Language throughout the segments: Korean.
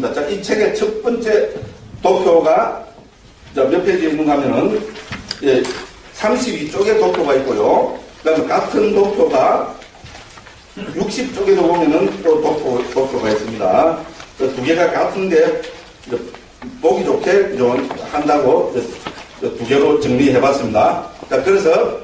있습니다. 자, 이 책의 첫 번째 도표가 자, 몇 페이지에 있는가 하면은 예, 32쪽에 도표가 있고요. 그 다음에 같은 도표가 60쪽에도 보면은 또 도표, 도표가 있습니다. 그두 개가 같은데 보기 좋게 좀 한다고 두 개로 정리해 봤습니다. 자, 그래서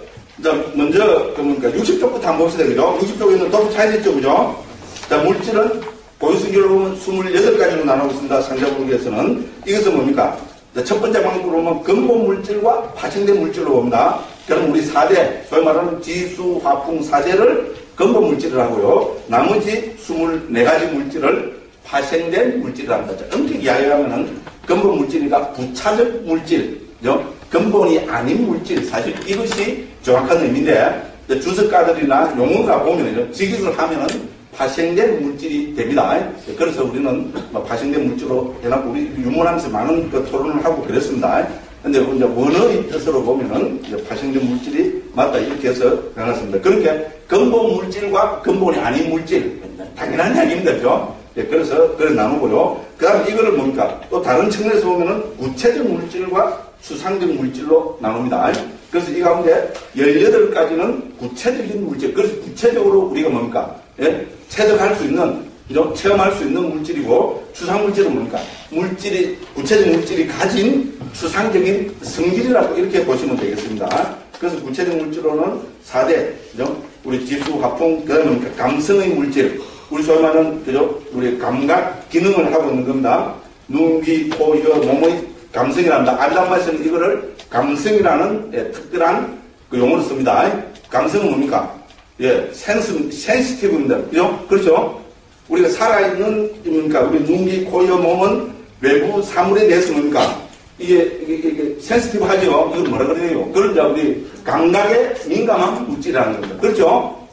먼저 그러니까 60쪽부터 한번 봅시다. 그죠? 60쪽에 있는 도표 차이됐죠. 그죠? 자, 물질은 고유승기로 보면 28가지로 나누고 있습니다. 상자부기에서는. 이것은 뭡니까? 자, 첫 번째 방법으로 보면 근본 물질과 파생된 물질로 봅니다. 그럼 우리 4대, 소위 말하는 지수, 화풍, 사제를 근본 물질을 하고요. 나머지 24가지 물질을 파생된 합니다. 자, 엄격히 이야기하면은 근본 물질이니까 부차적 물질, 죠 근본이 아닌 물질, 사실 이것이 정확한 의미인데, 주석가들이나 용어가 보면은 직역을 하면은 파생된 물질이 됩니다. 그래서 우리는 뭐 파생된 물질로 해놨고, 우리 유문하면서 많은 그 토론을 하고 그랬습니다. 근데 이제 원어의 뜻으로 보면은 파생된 물질이 맞다 이렇게 해서 해놨습니다. 그렇게 근본 물질과 근본이 아닌 물질 당연한 이야기입니다, 그죠? 예, 그래서 그래 나누고요. 그 다음에 이거를 뭡니까? 또 다른 측면에서 보면은 구체적 물질과 추상적 물질로 나눕니다. 그래서 이 가운데 18가지는 구체적인 물질. 그래서 구체적으로 우리가 뭡니까? 예? 체득할 수 있는, 그죠? 체험할 수 있는 물질이고, 추상 물질은 뭡니까? 물질이, 구체적 물질이 가진 추상적인 성질이라고 이렇게 보시면 되겠습니다. 그래서 구체적 물질로는 4대, 그죠? 우리 지수, 화풍, 그 다음에 뭡니까? 감성의 물질. 우리 소위 말하는, 그죠? 우리 감각 기능을 하고 있는 겁니다. 눈, 귀, 코, 혀, 몸의 감성이랍니다. 아비담마에서는 이거를 감성이라는 예, 특별한 그 용어를 씁니다. 감성은 뭡니까? 예, 센스, 센시티브입니다. 그죠? 그렇죠? 우리가 살아있는, 뭡니까? 우리 눈, 귀, 코, 혀, 몸은 외부 사물에 대해서 뭡니까? 이게, 이게, 이게 sensitive 하죠? 이걸 뭐라 그래요? 그걸 이제 우리 감각에 민감한 물질이라는 겁니다. 그렇죠?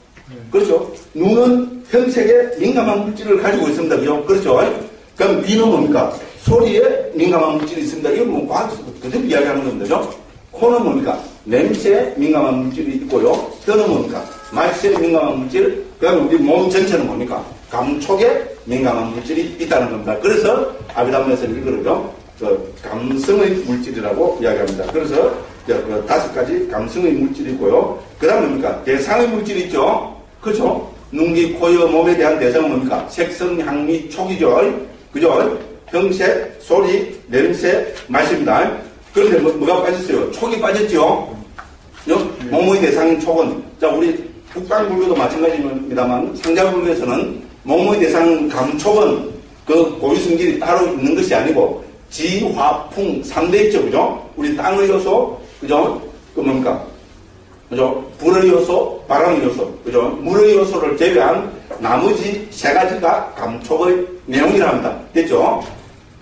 그렇죠? 눈은 현색에 민감한 물질을 가지고 있습니다. 그죠? 그렇죠? 그럼 귀는 뭡니까? 소리에 민감한 물질이 있습니다. 이건 뭐 과학에서 그대로 이야기하는 겁니다. 그죠? 코는 뭡니까? 냄새에 민감한 물질이 있고요. 혀는 뭡니까? 맛에 민감한 물질, 그 다음에 우리 몸 전체는 뭡니까? 감촉에 민감한 물질이 있다는 겁니다. 그래서 아비담에서는 이거를요, 그 감성의 물질이라고 이야기합니다. 그래서 그 다섯 가지 감성의 물질이 있고요. 그 다음 뭡니까? 대상의 물질이 있죠? 그죠? 눈기, 코여, 몸에 대한 대상은 뭡니까? 색성, 향미, 촉이죠? 그죠? 형색, 소리, 냄새, 맛입니다. 그런데 뭐, 뭐가 빠졌어요? 촉이 빠졌죠? 몸의 대상인 촉은, 자, 우리 국방 불교도 마찬가지입니다만, 상자 불교에서는 몸의 대상 감촉은 그 고유성질이 따로 있는 것이 아니고, 지, 화, 풍, 3대 있죠, 그죠? 우리 땅의 요소, 그죠? 그 뭡니까? 그죠? 불의 요소, 바람의 요소, 그죠? 물의 요소를 제외한 나머지 세 가지가 감촉의 내용이랍니다. 됐죠?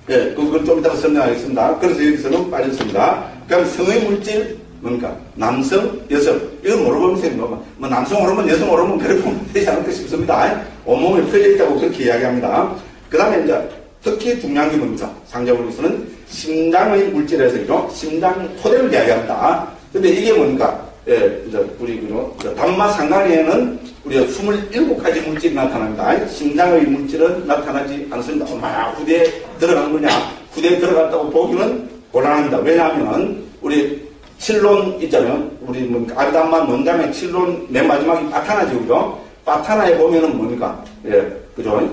예, 그건 좀 이따가 설명하겠습니다. 그래서 여기서는 빠졌습니다. 그럼 성의 물질, 뭡니까? 남성, 여성. 이건 모르면서 뭐, 뭐 남성 호르몬, 여성 호르몬 그래 보면 되지 않을까 싶습니다. 온몸에 펴져 있다고 그렇게 이야기합니다. 그 다음에 이제 특히 중요한 게 뭡니까? 상자부에서는 심장의 물질에서 심장 토대를 이야기합니다. 근데 이게 뭡니까? 예, 이제 우리 그죠? 단마 상간에는 우리가 27가지 물질이 나타납니다. 심장의 물질은 나타나지 않습니다. 얼마나 후대에 들어간 거냐? 후대에 들어갔다고 보기는 곤란합니다. 왜냐하면 우리 칠론 있잖아요. 우리 뭐 아르담만 원장의 칠론 맨 마지막에 파타나죠, 그죠? 파타나에 보면은 뭡니까? 예, 그죠?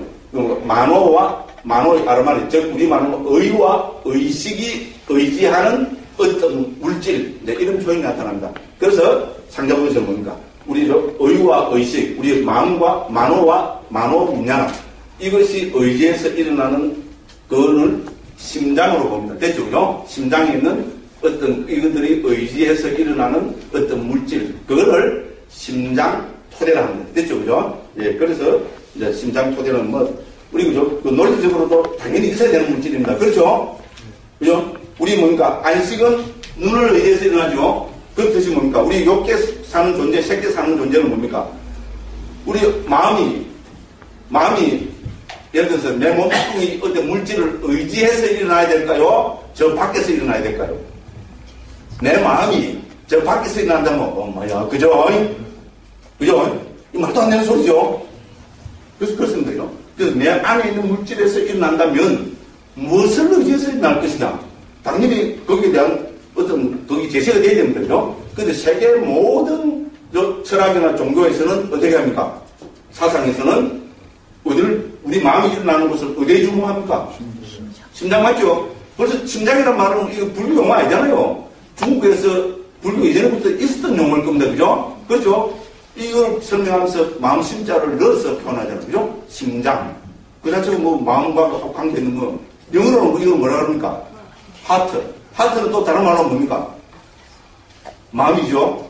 만호와 만호의 아르마니, 즉 우리 말하는 의와 의식이 의지하는 어떤 물질, 네, 이런 표현이 나타납니다. 그래서 상자부에서 뭡니까? 우리 의와 의식, 우리 마음과 만호와 만호 민양 이것이 의지에서 일어나는 그거를 심장으로 봅니다. 됐죠? 그죠? 심장에 있는 어떤 이것들이 의지에서 일어나는 어떤 물질, 그거를 심장 토대라 합니다. 됐죠? 그죠? 예, 그래서 이제 심장 토대는 뭐, 우리 그죠? 그 논리적으로도 당연히 있어야 되는 물질입니다. 그렇죠? 그죠? 우리 뭡니까? 안식은 눈을 의지해서 일어나죠? 그 뜻이 뭡니까? 우리 욕계 사는 존재, 새끼 사는 존재는 뭡니까? 우리 마음이, 마음이, 예를 들어서 내 몸뚱이 어떤 물질을 의지해서 일어나야 될까요? 저 밖에서 일어나야 될까요? 내 마음이 저 밖에서 일어난다면, 엄마야, 그죠? 그죠? 이 말도 안 되는 소리죠? 그래서 그렇습니다. 그래서 내 안에 있는 물질에서 일어난다면, 무엇을 의지해서 날 것이냐? 당연히 거기에 대한 어떤 거기 제시가 돼야 되는 거죠. 근데 세계 모든 철학이나 종교에서는 어떻게 합니까? 사상에서는 어디를 우리 마음이 일어나는 것을 어디에 주목합니까? 심장 맞죠? 벌써 심장이란 말은 이거 불교 용어 아니잖아요. 중국에서 불교 이전부터 있었던 용어일 겁니다. 그죠? 그렇죠? 이걸 설명하면서 마음 심자를 넣어서 표현하잖아요. 그죠? 심장. 그 자체가 뭐 마음과 관계 있는 거. 영어로는 뭐 이걸 뭐라 그럽니까? 하트. 하트는 또 다른 말로 뭡니까? 마음이죠?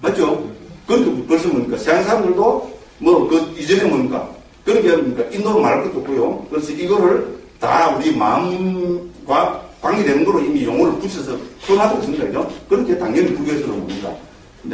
맞죠? 그러니까 벌써 뭡니까? 세상 사람들도 뭐 그 이전에 뭡니까? 그런 게 뭡니까? 인도로 말할 것도 없고요. 그래서 이거를 다 우리 마음과 관계되는 거로 이미 용어를 붙여서 표현하고 있습니다. 그렇게 당연히 불교에서는 뭡니까?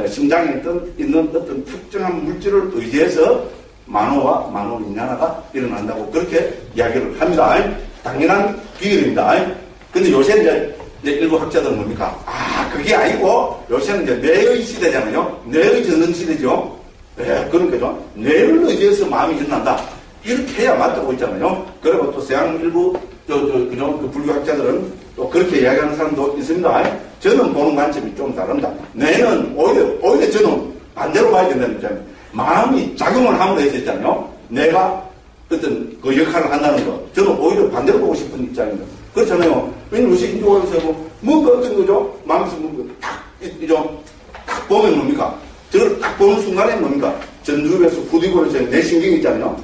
심장에 있는 어떤 특정한 물질을 의지해서 만호와 만호 인연화가 일어난다고 그렇게 이야기를 합니다. 당연한 비결입니다. 근데 요새 이제, 이제 일부 학자들은 뭡니까? 아, 그게 아니고 요새는 이제 뇌의 시대잖아요. 뇌의 전능 시대죠. 네, 그러니까죠. 뇌를 의지해서 마음이 일어난다. 이렇게 해야 맞다고 있잖아요. 그리고 또 서양 일부 저, 저, 그죠? 그 불교학자들은 또 그렇게 이야기하는 사람도 있습니다. 저는 보는 관점이 좀 다릅니다. 뇌는 오히려, 오히려 저는 반대로 봐야 된다는 입장입니다. 마음이 작용을 함으로 해서 있잖아요. 내가 어떤 그 역할을 한다는 거. 저는 오히려 반대로 보고 싶은 입장입니다. 그렇잖아요. 왜냐면 요새 인조에서 뭐, 뭔가 어떤 거죠? 마음에서 뭔가 딱, 이죠? 딱 보면 뭡니까? 저걸 딱 보는 순간에 뭡니까? 전두엽에서 부디고를 내 신경이 있잖아요.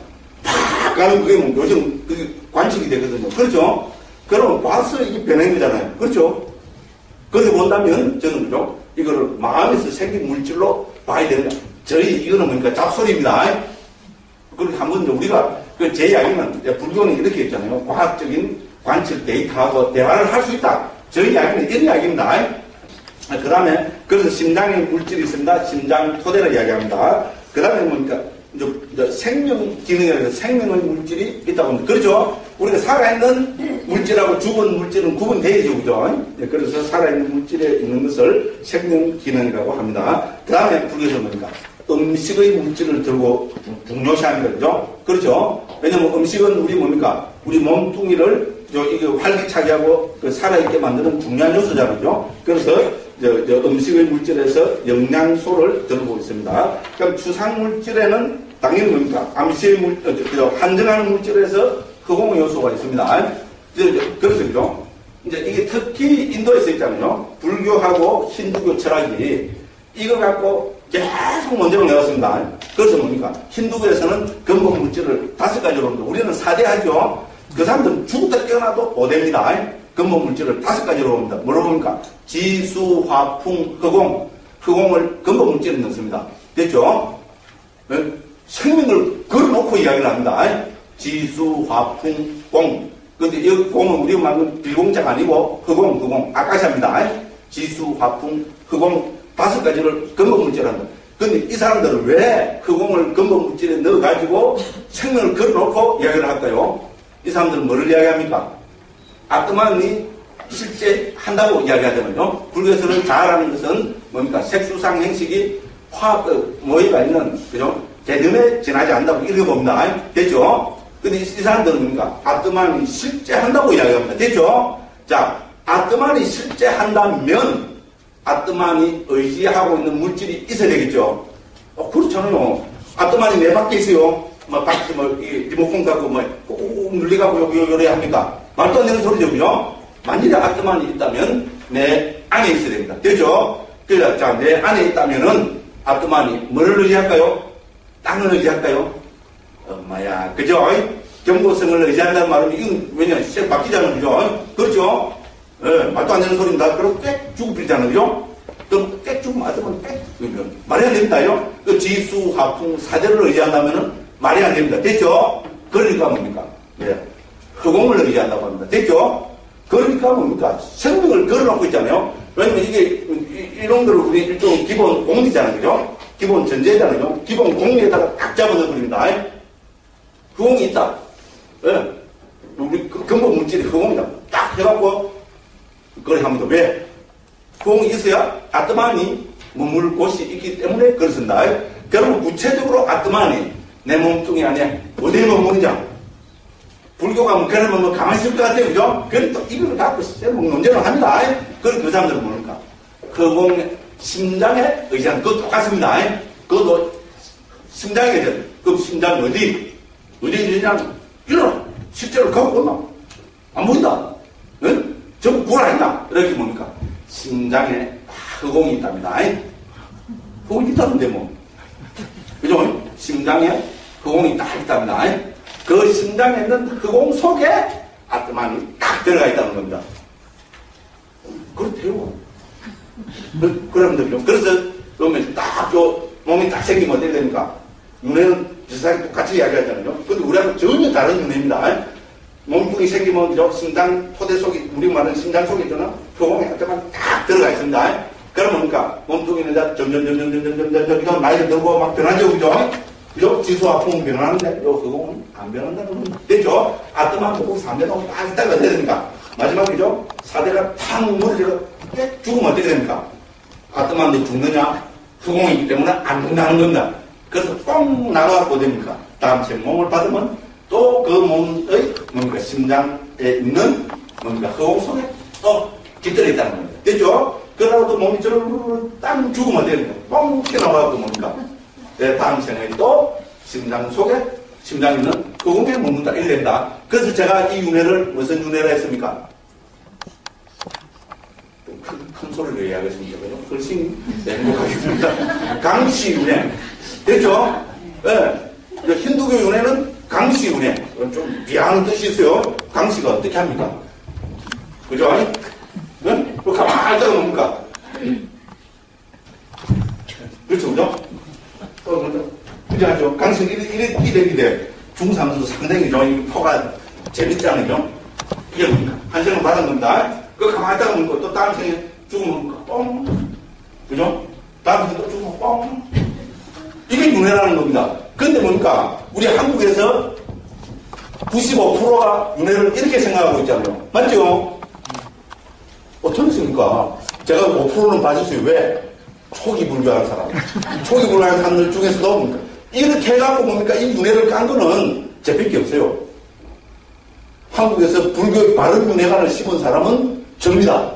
팍 가는 그게 뭐 요즘 그게 관측이 되거든요. 그렇죠? 그러면 봐서 이게 변한 거잖아요. 그렇죠? 그렇게 본다면 저는 그죠? 이거를 마음에서 생긴 물질로 봐야 된다. 저희 이거는 뭡니까? 잡소리입니다. 그렇게 한번 우리가 그 제 이야기는 불교는 이렇게 했잖아요. 과학적인 관측 데이터하고 대화를 할 수 있다. 저희 이야기는 이런 이야기입니다. 그 다음에 그래서 심장에 물질이 있습니다. 심장 토대를 이야기합니다. 그 다음에 뭡니까? 이제 생명 기능이라서 생명의 물질이 있다고 합니다. 그렇죠? 우리가 살아있는 물질하고 죽은 물질은 구분되어야죠. 그죠? 네, 그래서 살아있는 물질에 있는 것을 생명 기능이라고 합니다. 그 다음에 불교에서 뭡니까? 음식의 물질을 들고 중요시하는 거죠. 그렇죠? 왜냐면 음식은 우리 뭡니까? 우리 몸뚱이를 이게 활기차게 하고 살아있게 만드는 중요한 요소잖아요. 그래서 저, 저 음식의 물질에서 영양소를 들어보고 있습니다. 그럼 주상 물질에는 당연히 뭡니까? 암시의 물, 어, 한정하는 물질에서 흑공 요소가 있습니다. 그래서 그죠? 이제 이게 특히 인도에서 있잖아요. 불교하고 힌두교 철학이 이거 갖고 계속 문제를 내왔습니다. 그래서 뭡니까? 힌두교에서는 근본 물질을 다섯 가지로 합니다. 우리는 사대하죠. 그 사람들은 죽었다 깨어나도 5대입니다. 근본 물질을 다섯 가지로 봅니다. 뭐로 봅니까? 지수, 화풍, 흑공. 흑공을 근본 물질에 넣습니다. 됐죠? 네? 생명을 걸어놓고 이야기를 합니다. 지수, 화풍, 공. 근데 이 공은 우리가 말하는 빌공자가 아니고 흑공, 흑공, 아까시합니다. 지수, 화풍, 흑공 다섯 가지를 근본 물질로 한다. 근데 이 사람들은 왜 흑공을 근본 물질에 넣어가지고 생명을 걸어놓고 이야기를 할까요? 이 사람들은 뭐를 이야기합니까? 아트만이 실제 한다고 이야기하자면요. 불교에서는 자아라는 것은 뭡니까? 색수상 행식이 화학, 모의가 있는, 그죠? 개념에 지나지 않는다고 이렇게 봅니다. 됐죠? 근데 이 사람들은 뭡니까? 아트만이 실제 한다고 이야기합니다. 됐죠? 자, 아트만이 실제 한다면, 아트만이 의지하고 있는 물질이 있어야 되겠죠? 어, 그렇잖아요. 아트만이 내 밖에 있어요. 뭐, 밖에 뭐, 이 리모컨 갖고 뭐, 꾹 눌리가고 요래 요래 합니까? 말도 안 되는 소리죠, 그죠? 만일에 아트만이 있다면 내 안에 있어야 됩니다. 되죠? 그래서 자, 내 안에 있다면은 아트만이 뭐를 의지할까요? 땅을 의지할까요? 엄마야, 그죠? 경고성을 의지한다는 말은 이건 왜냐, 색 바뀌잖아요, 그죠? 그렇죠? 예, 말도 안 되는 소리입니다. 그럼 꽥 주고 빌잖아요, 그죠? 그럼 꽥 주고 맞으면 꽥, 말이 안 됩니다요? 그 지수, 화풍, 사대를 의지한다면은 말이 안 됩니다. 됐죠? 그러니까 뭡니까? 예. 허공을 의지한다고 합니다. 됐죠? 그러니까 뭡니까? 생명을 걸어놓고 있잖아요. 왜냐면 이게, 이런 거를 우리 일종 기본 공리잖아요. 그죠? 기본 전제잖아요. 기본 공리에다가 딱 잡아넣어버립니다. 허공이 있다. 예. 우리 그 근본 물질이 허공이다. 딱 해갖고, 그걸 합니다. 왜? 허공이 있어야 아트만이 머물 곳이 있기 때문에 쓴다. 그러면 구체적으로 아트만이 내 몸뚱이 안에 어디에 머무느냐? 불교가 뭐 그러면 뭐 가만히 있을 것 같아요. 그죠? 그래도 또 이걸 갖고 뭐 논쟁을 합니다. 그럼 그 사람들은 뭡니까? 허공 심장에 의지한 그거 똑같습니다. 그것도 심장에 의지 그럼 심장 어디? 있느냐? 일어나. 실제로 갖고 온나? 안 보인다. 응? 전부 굴 아니다. 이렇게 뭡니까? 심장에 허공이 있답니다. 허공이 있다는데 뭐. 그죠? 심장에 허공이 딱 있답니다. 그 심장에 있는 허공 속에 아트만이 딱 들어가 있다는 겁니다. 그렇대요. 그러면 그래서 그러면 딱 요 몸이 딱 생기면 어떻게 됩니까? 눈에는 비슷하게 똑같이 이야기하잖아요. 근데 우리하고 전혀 다른 눈입니다. 몸뚱이 생기면 저 심장 토대 속에 우리 말하는 심장 속에 있잖아. 표공에 한테만 딱 들어가 있습니다. 그러면 뭡니까? 몸뚱이는 점점 점점 점점 점점 점점 나이를 들고 막 변하죠, 그죠? 그죠? 지수와 풍 변하는데 요 그거는 안 변한다는 건 되죠? 아트만 보고 3대하고 딱 있다가 어떻게 됩니까? 마지막이죠? 4대가 탁 무너져서 죽으면 어떻게 됩니까? 아트만데 죽느냐? 후공이기 때문에 안 죽는다는 겁니다. 그래서 뻥 나가고 됩니까? 다음 생 몸을 받으면 또 그 몸의 뭔가 심장에 있는 뭔가 허공 속에 또 깃들어 있다는 겁니다. 됐죠? 또 몸이 저딱 죽으면 됩니까? 뻥 튀어나와고 뭡니까? 내 다음 생에 또 심장 속에 심장이 있는 허공에 머문다. 이래 된다. 그래서 제가 이 윤회를 무슨 윤회라 했습니까? 큰, 큰 소리로 이야기하겠습니다. 훨씬 행복하겠습니다. 강시 윤회. 됐죠? 예. 네. 힌두교 윤회는 강시 윤회. 좀 비하는 뜻이 있어요. 강시가 어떻게 합니까? 그죠? 네? 그 가만히 있다가 뭡니까? 그렇죠, 그죠? 어, 그죠, 하죠. 강시 이래, 이래, 이래, 이래. 중3도 상당히 좀 포가 재밌잖아요. 이게 뭡니까? 한 시간 받은 겁니다. 그 가만히 있다가 뭡니까? 또 다음 생에 죽으면 뻥. 그죠? 다음 생에 또 죽으면 뻥. 이게 윤회라는 겁니다. 근데 뭡니까? 우리 한국에서 95%가 윤회를 이렇게 생각하고 있잖아요. 맞죠? 어떻습니까? 제가 5%는 봐주세요. 왜? 초기 불교하는 사람. 초기 불교하는 사람들 중에서도 뭡니까? 이렇게 해갖고 뭡니까? 이 윤회를 깐 거는 제밖에 없어요. 한국에서 불교 바른 윤회관을 심은 사람은 접니다.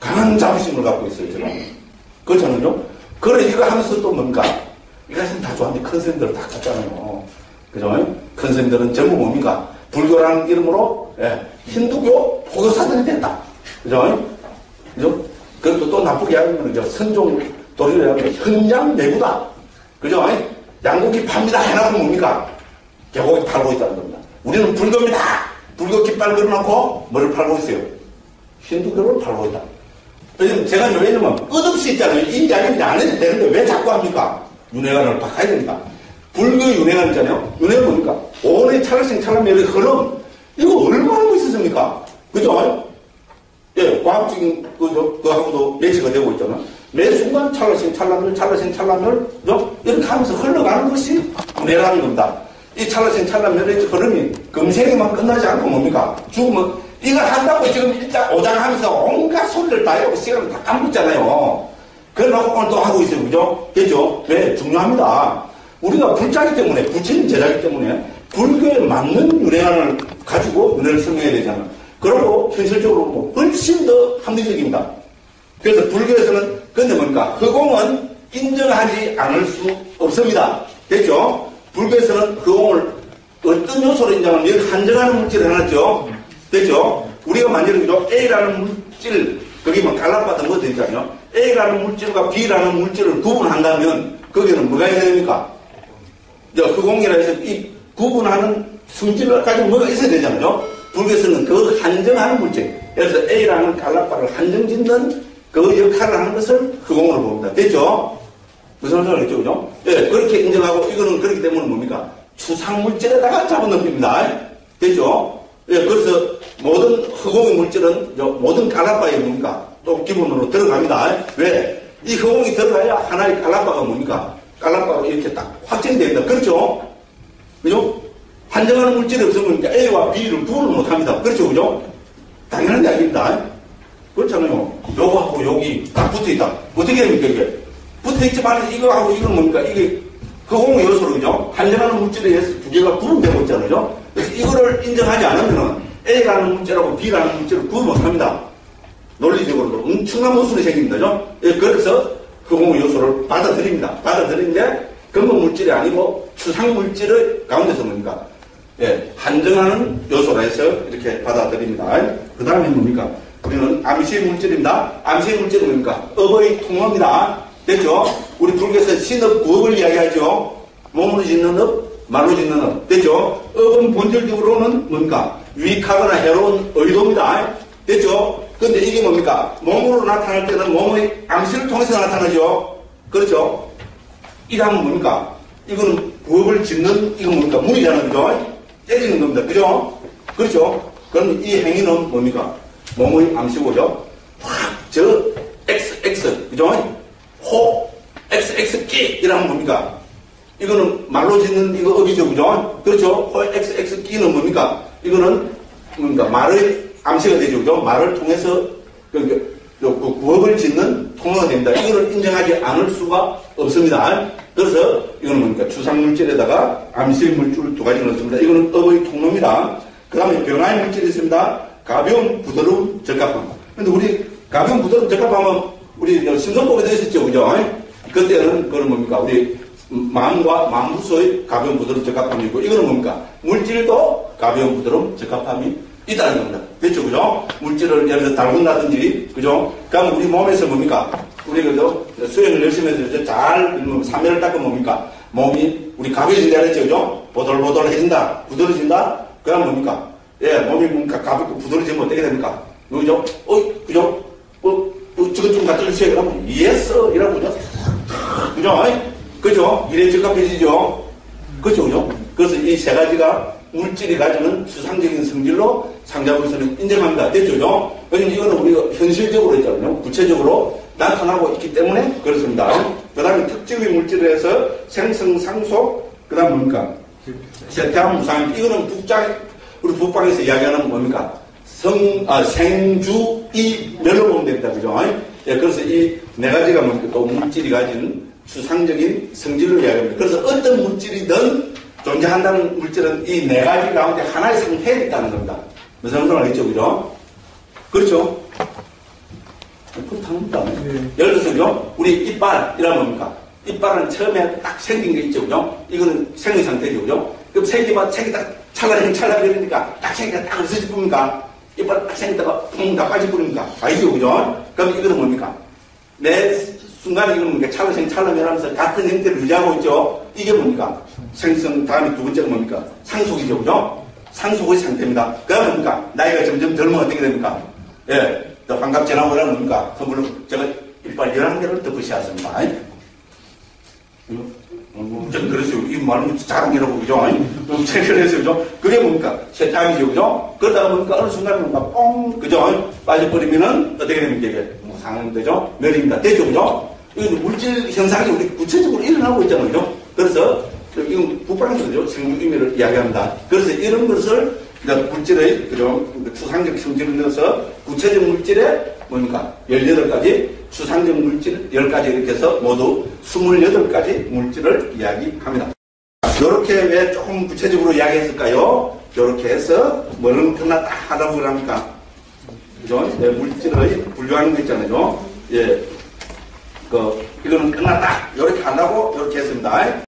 강한 자부심을 갖고 있어요, 저는. 그렇잖아요? 그래, 이거 하면서 또 뭔가, 이것은 다 좋아하는데 큰 스님들은 다 같잖아요. 그죠? 큰 스님들은 전부 뭡니까? 불교라는 이름으로, 예, 힌두교 포교사들이 됐다. 그죠? 그죠? 그것도 또 나쁘게 하면, 그 선종 도리를 하면 현장 내부다. 그죠? 양고기 팝니다. 해놔서 뭡니까? 개고기 팔고 있다는 겁니다. 우리는 불교입니다. 불교 깃발 걸어놓고 뭐를 팔고 있어요? 힌두교를 팔고 있다. 왜냐면 제가 왜냐면 끝없이 있잖아요. 이 이야기는 안 해도 되는데 왜 자꾸 합니까? 윤회관을 바꿔야 됩니다. 불교 윤회관 있잖아요. 윤회관 뭡니까? 오늘 찰나생 찰나멸의 흐름. 이거 얼마나 멋있습니까? 그죠? 예, 과학적인 그, 그하고도 매치가 되고 있잖아요. 매 순간 찰나생 찰나멸, 찰나생 찰나멸, 그죠? 이렇게 하면서 흘러가는 것이 윤회라는 겁니다. 이 찰나생 찰나멸의 흐름이 금생에만 끝나지 않고 뭡니까? 죽으면 이걸 한다고 지금 일단 오장 하면서 온갖 소리를 다 해고 시간을 다 까먹잖아요. 그래놓고 오늘 또 하고 있어요. 그죠? 됐죠? 왜? 중요합니다. 우리가 불자기 때문에, 부처님 제자기 때문에 불교에 맞는 윤회관을 가지고 윤회를 설명해야 되잖아. 그리고 현실적으로 뭐 훨씬 더 합리적입니다. 그래서 불교에서는 근데 뭡니까? 허공은 인정하지 않을 수 없습니다. 됐죠? 불교에서는 허공을 어떤 요소로 인정하면 여기 한정하는 물질을 해놨죠? 됐죠? 우리가 만지는 죠 A라는 물질, 거기 뭐 갈라받은 거 되잖아요. A라는 물질과 B라는 물질을 구분한다면 거기는 뭐가 있어야 됩니까? 흑공이라 해서 이 구분하는 성질을 가지고 뭐가 있어야 되잖아요. 불교에서는 그 한정하는 물질, 그래서 A라는 갈라바를 한정짓는 그 역할을 하는 것을 흑공으로 봅니다. 됐죠? 무슨 소리겠죠, 그죠? 예, 그렇게 인정하고 이거는 그렇기 때문에 뭡니까? 추상물질에다가 잡아넣습니다. 됐죠? 예, 그래서 모든 흑공의 물질은 모든 갈라바에 뭡니까? 또 기본으로 들어갑니다. 왜? 이 흑공이 들어가야 하나의 갈라바가 뭡니까? 갈라바가 이렇게 딱 확정됩니다. 그렇죠? 그죠? 한정하는 물질이 없으면 A와 B를 구분을 못 합니다. 그렇죠? 그죠? 당연한 이야기입니다. 그렇잖아요. 요거하고 여기 딱 붙어 있다. 어떻게 됩니까, 이게? 붙어 있지만 이거하고 이건 뭡니까? 이게 흑공의 요소로, 그죠? 한정하는 물질에 의해서 두 개가 구분되고 있잖아요. 그래서 이거를 인정하지 않으면 A라는 문제라고 B라는 문제를 구분 못합니다. 논리적으로도 엄청난 모순이 생깁니다. 죠? 예, 그래서 허공 요소를 받아들입니다. 받아들이는데 근본 물질이 아니고 추상 물질의 가운데서 뭡니까? 예, 한정하는 요소라 해서 이렇게 받아들입니다. 그 다음에 뭡니까? 우리는 암시 물질입니다. 암시 물질은 뭡니까? 업의 통로입니다. 됐죠? 우리 불교에서 신업 구업을 이야기하죠. 몸으로 짓는 업, 말로 짓는 업. 됐죠? 업은 본질적으로는 뭡니까? 유익하거나 해로운 의도입니다. 됐죠? 근데 이게 뭡니까? 몸으로 나타날 때는 몸의 암시를 통해서 나타나죠. 그렇죠? 이러면 뭡니까? 이거는 부업을 짓는, 이건 뭡니까? 물이잖아요. 그죠? 때리는 겁니다. 그죠? 그렇죠? 그럼 이 행위는 뭡니까? 몸의 암시고죠. 확, 저, X, X, 그죠? 호, X, X, 끼, 이러면 뭡니까? 이거는 말로 짓는 이거 업이죠. 그죠? 그렇죠? 호, X, X, 끼는 뭡니까? 이거는 뭡니까? 말의 암시가 되죠. 그죠? 말을 통해서, 그러니까, 그 구업을 짓는 통로가 됩니다. 이거를 인정하지 않을 수가 없습니다. 그래서 이거는 뭡니까? 추상물질에다가 암시물질 두 가지를 넣습니다. 이거는 업의 통로입니다. 그 다음에 변화의 물질이 있습니다. 가벼움, 부드러움, 적합함. 근데 우리 가벼움, 부드러움, 적합함은 우리 신선법에도 있었죠. 그죠? 그때는 그건 뭡니까? 우리 마음과 마음부서의 가벼움, 부드러움, 적합함이 있고 이거는 뭡니까? 물질도 가벼움, 부드러움, 적합함이 있다는 겁니다. 됐죠? 그죠? 물질을 예를 들어 달군다든지, 그죠? 그러면 우리 몸에서 뭡니까? 우리 그죠? 수행을 열심히 해서 잘, 사면을 닦으면 뭡니까? 몸이, 우리 가벼워진다 그랬죠? 그죠? 보들보들해진다, 부드러진다? 그러면 뭡니까? 예, 몸이 뭡니까? 가볍고 부드러지면 어떻게 됩니까? 그죠? 어, 그죠? 어, 어 저것 좀 갖다 주세요. 그러면, yes! 이라고 그죠? 그죠? 그죠? 이래 적합해지죠? 그죠? 그죠? 그래서 이 세 가지가 물질이 가지는 수상적인 성질로 상자물선을 인정합니다. 됐죠? 왜냐면 이거는 우리가 현실적으로 있잖아요. 구체적으로 나타나고 있기 때문에 그렇습니다. 그 다음에 특징의 물질에 서 생성, 상속, 그 다음 뭡니까? 세태함, 무상. 이거는 북장, 우리 북방에서 이야기하는 뭡니까? 성, 아, 생주, 이, 멸로 보면 됩니다. 그죠? 예, 그래서 이 네 가지가 뭡니까? 또 물질이 가진 수상적인 성질을 이야기합니다. 그래서 어떤 물질이든 존재한다는 물질은 이 네 가지 가운데 하나의 상태에 있다는 겁니다. 무슨 말을 알겠죠? 그죠? 그렇죠? 그렇답니다. 네. 예를 들어서, 죠 우리 이빨 이란 뭡니까? 이빨은 처음에 딱 생긴 게 있죠, 그죠? 이거는 생의 상태죠, 그죠? 그럼 생기면 생기 딱 찰나행 찰나버리니까 딱 생기가 딱 없어질 뿐입니까? 이빨 딱 생기다가 붕 다 빠질 뿐입니까? 아니죠, 그죠? 그럼 이거는 뭡니까? 내 순간에 이거는 뭡니까? 찰나생 찰나면하면서 같은 형태를 유지하고 있죠? 이게 뭡니까? 생성, 다음에 두 번째가 뭡니까? 상속이죠, 그죠? 상속의 상태입니다. 그다음 뭡니까? 나이가 점점 들면 어떻게 됩니까? 예, 또 환갑 지나고라는 뭡니까? 선물로 제가 이빨 11개를 덮으시었습니다. 좀 그랬어요. 이 말은 자랑이라고, 그죠? 엄청 그랬어요, 그죠? 그게 뭡니까? 세탕이죠, 그죠? 그러다가 보니까 어느 순간 뭔가 뻥, 그죠? 빠져버리면은 어떻게 됩니까? 이게 상되죠? 멸입니다. 되죠, 그죠? 이 물질 현상이 우리 구체적으로 일어나고 있잖아요, 그죠? 그래서 이건 북방에서죠. 생물 의미를 이야기합니다. 그래서 이런 것을 물질의 그죠? 추상적 성질을 넣어서 구체적 물질에 뭡니까? 18가지, 추상적 물질 10가지 이렇게 해서 모두 28가지 물질을 이야기합니다. 이렇게 왜 조금 구체적으로 이야기했을까요? 이렇게 해서 뭐는 끝났다 하다고 그럽니까? 그죠? 네, 물질의 분류하는 거 있잖아요. 예. 그, 이거는 끝났다. 이렇게 한다고 이렇게 했습니다.